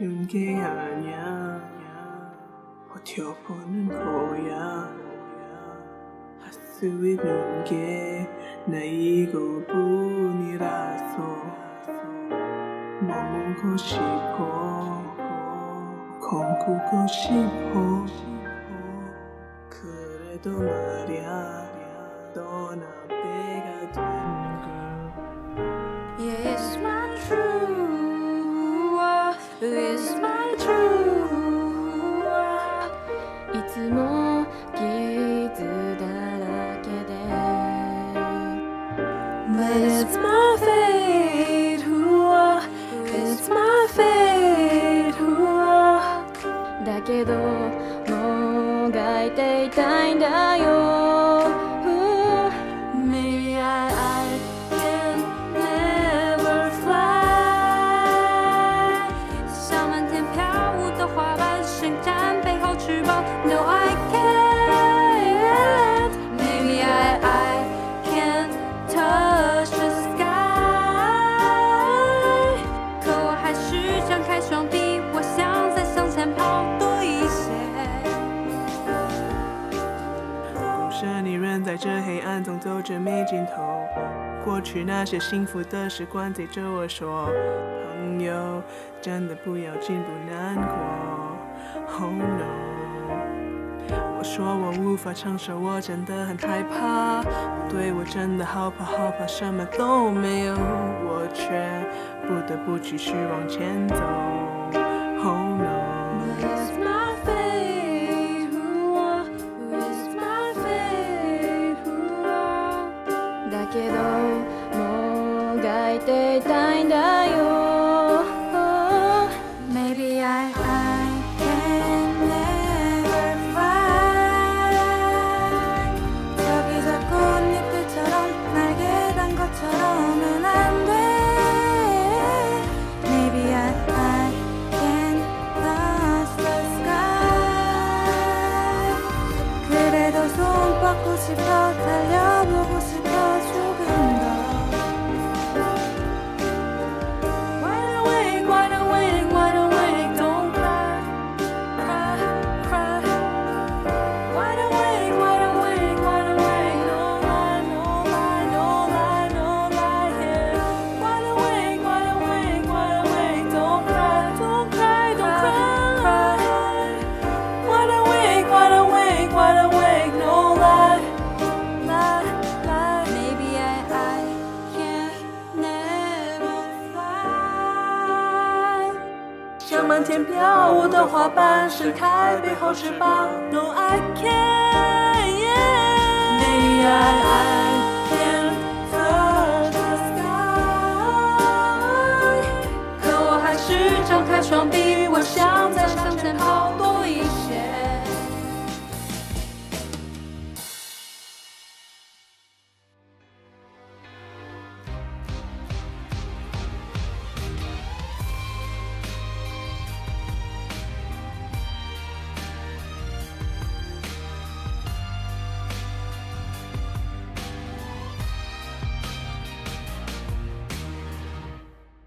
눈게 아냐 버텨보는 거야. 하수에 눈게 나 이거뿐이라서 머물고 싶어 검구고 싶어 그래도 말야. 떠날 때가 된 걸. Yes, my true. Yes, my true. いつも傷だらけで But it's 着你人在这黑暗中走着没尽头，过去那些幸福的时光对着我说，朋友，真的不要进步难过。Oh no，我说我无法承受，我真的很害怕，对我真的好怕好怕，什么都没有，我却不得不继续往前走。描いていたいんだよ。像满天飘舞的花瓣，盛开背后翅膀。No, I can't.